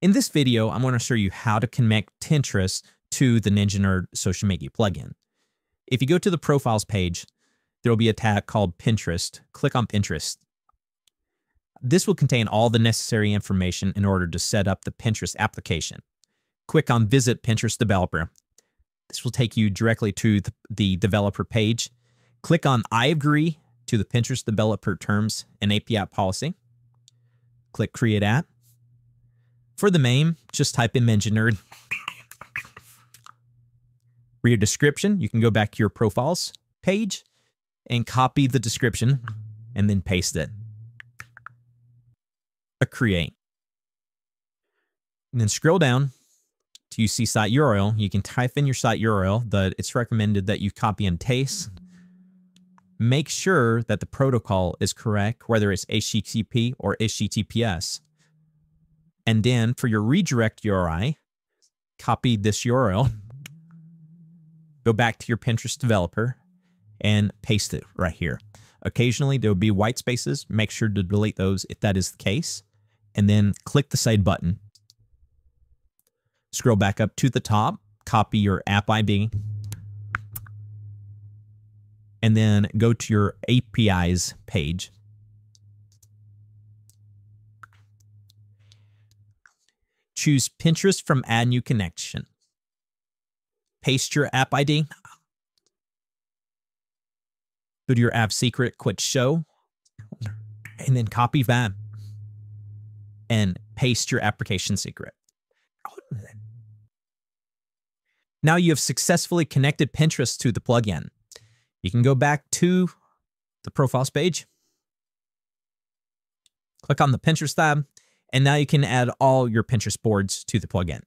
In this video, I'm going to show you how to connect Pinterest to the Ninja Nerd social media plugin. If you go to the profiles page, there will be a tab called Pinterest. Click on Pinterest. This will contain all the necessary information in order to set up the Pinterest application. Click on Visit Pinterest Developer. This will take you directly to the developer page. Click on I agree to the Pinterest developer terms and API policy. Click Create App. For the name, just type in Ninja Nerd. For your description, you can go back to your profiles page and copy the description and then paste it. A create. And then scroll down to see site URL. You can type in your site URL, but it's recommended that you copy and paste. Make sure that the protocol is correct, whether it's HTTP or HTTPS. And then for your redirect URI, copy this URL, go back to your Pinterest developer, and paste it right here. Occasionally, there will be white spaces. Make sure to delete those if that is the case. And then click the save button. Scroll back up to the top, copy your app ID, and then go to your APIs page. Choose Pinterest from Add New Connection. Paste your app ID. Go to your app secret, quit show, and then copy that and paste your application secret. Now you have successfully connected Pinterest to the plugin. You can go back to the profiles page, click on the Pinterest tab, and now you can add all your Pinterest boards to the plugin.